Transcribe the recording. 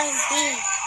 I'm B.